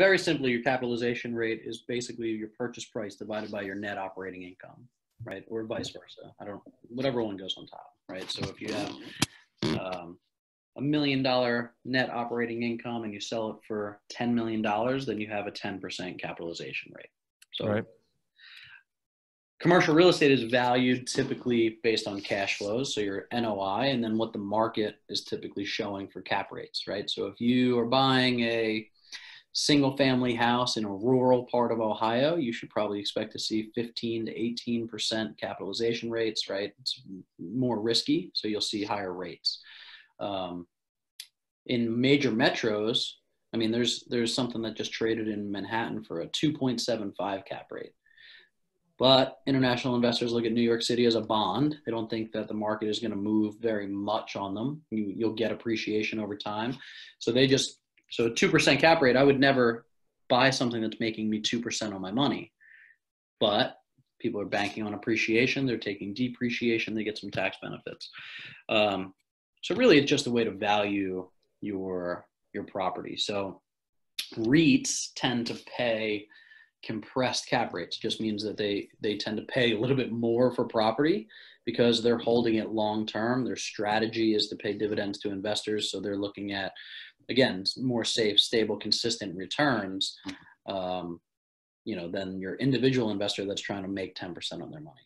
very simply, your capitalization rate is basically your purchase price divided by your net operating income, right? Or vice versa. I don't, whatever one goes on top, right? So if you have um, a million dollar net operating income and you sell it for $10 million, then you have a 10% capitalization rate. So Right. commercial real estate is valued typically based on cash flows so your noi and then what the market is typically showing for cap rates right so if you are buying a single family house in a rural part of ohio you should probably expect to see 15 to 18 percent capitalization rates right it's more risky so you'll see higher rates um, in major metros i mean there's there's something that just traded in manhattan for a 2.75 cap rate but international investors look at New York City as a bond. They don't think that the market is going to move very much on them. You, you'll get appreciation over time. So they just, so a 2% cap rate, I would never buy something that's making me 2% on my money. But people are banking on appreciation. They're taking depreciation. They get some tax benefits. Um, so really, it's just a way to value your your property. So REITs tend to pay compressed cap rates just means that they they tend to pay a little bit more for property because they're holding it long term. Their strategy is to pay dividends to investors so they're looking at again more safe stable consistent returns um, you know than your individual investor that's trying to make 10% on their money